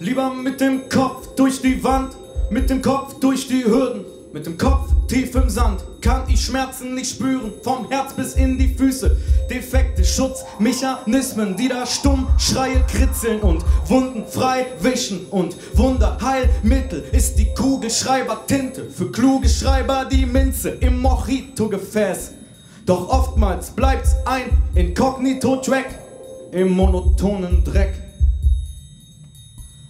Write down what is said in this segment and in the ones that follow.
Lieber mit dem Kopf durch die Wand, mit dem Kopf durch die Hürden, mit dem Kopf tief im Sand. Kann ich Schmerzen nicht spüren, vom Herz bis in die Füße. Defekte Schutzmechanismen, die da stumm Schreie kritzeln und Wunden frei wischen. Und Wunderheilmittel ist die Kugelschreiber-Tinte. Für kluge Schreiber die Minze im Mojito-Gefäß. Doch oftmals bleibt's ein Inkognito-Track im monotonen Dreck.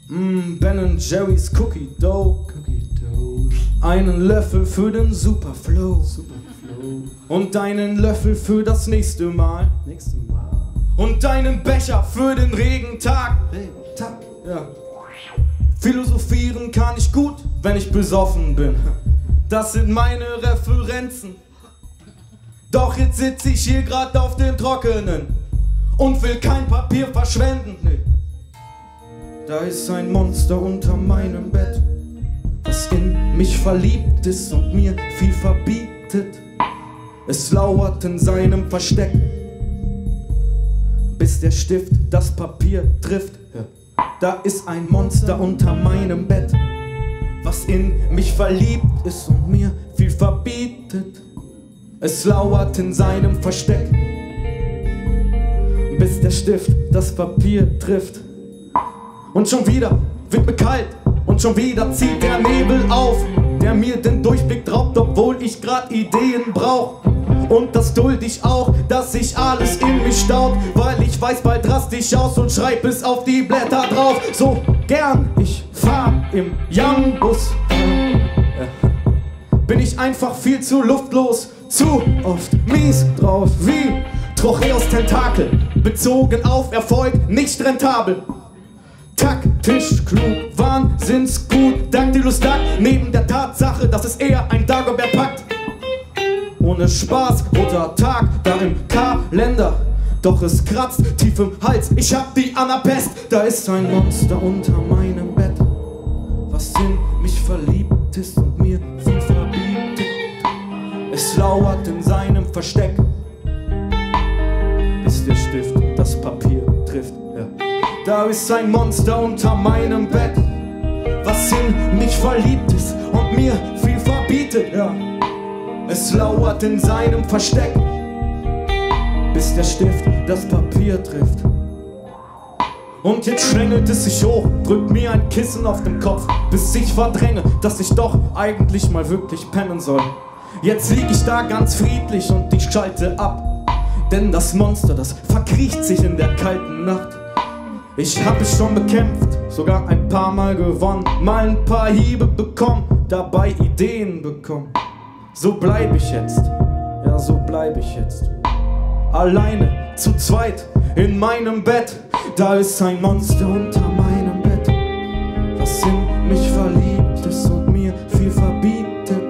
Mm, ben Jerry's Cookie Dough. Cookie Dough. Einen Löffel für den Superflow. Super Flow. Und einen Löffel für das nächste Mal. Nächstes Mal. Und einen Becher für den Regentag. Tag. Ja. Philosophieren kann ich gut, wenn ich besoffen bin. Das sind meine Referenzen. Doch jetzt sitz ich hier grad auf dem Trockenen und will kein Papier verschwenden. Nee. Da ist ein Monster unter meinem Bett, das in mich verliebt ist und mir viel verbietet. Es lauert in seinem Versteck, bis der Stift das Papier trifft. Da ist ein Monster unter meinem Bett, was in mich verliebt ist und mir viel verbietet. Es lauert in seinem Versteck, bis der Stift das Papier trifft. Und schon wieder wird mir kalt und schon wieder zieht der Nebel auf, der mir den Durchblick raubt, obwohl ich grad Ideen brauch. Und das duld ich auch, dass sich alles in mich staut, weil ich weiß bald rastisch aus und schreib es auf die Blätter drauf. So gern ich fahr im Young-Bus, bin ich einfach viel zu luftlos, zu oft mies drauf, wie Trocheus Tentakel, bezogen auf Erfolg, nicht rentabel. Taktisch klug, wahnsinnsgut, Dactylus Duck, neben der Tatsache, dass es eher ein Dagobert-Pakt. Ohne Spaß, roter Tag, da im Kalender. Doch es kratzt tief im Hals, ich hab die Anapest. Da ist ein Monster unter meinem Bett, was in mich verliebt ist und mir viel verbietet. Es lauert in seinem Versteck, bis der Stift das Papier trifft. Ja. Da ist ein Monster unter meinem Bett, was in mich verliebt ist und mir viel verbietet. Ja. Es lauert in seinem Versteck, bis der Stift das Papier trifft. Und jetzt schlängelt es sich hoch, drückt mir ein Kissen auf den Kopf, bis ich verdränge, dass ich doch eigentlich mal wirklich pennen soll. Jetzt lieg ich da ganz friedlich und ich schalte ab, denn das Monster, das verkriecht sich in der kalten Nacht. Ich hab es schon bekämpft, sogar ein paar Mal gewonnen, mal ein paar Hiebe bekommen, dabei Ideen bekommen. So bleib ich jetzt, ja, so bleib ich jetzt. Alleine, zu zweit, in meinem Bett. Da ist ein Monster unter meinem Bett, was in mich verliebt ist und mir viel verbietet.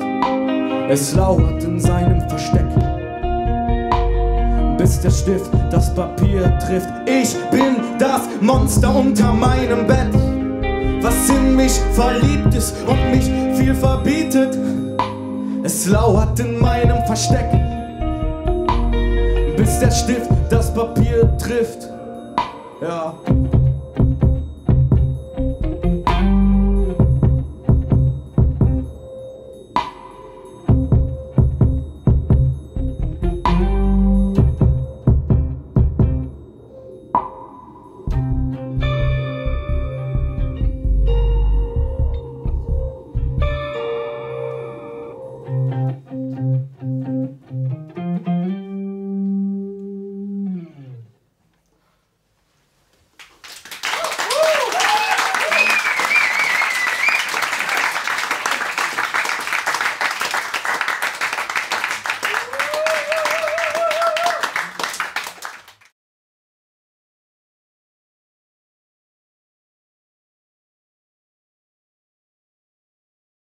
Es lauert in seinem Versteck, bis der Stift das Papier trifft. Ich bin das Monster unter meinem Bett, was in mich verliebt ist und mich viel verbietet. Es lauert in meinem Versteck, bis der Stift das Papier trifft. Ja.